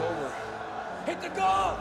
Over. Hit the goal!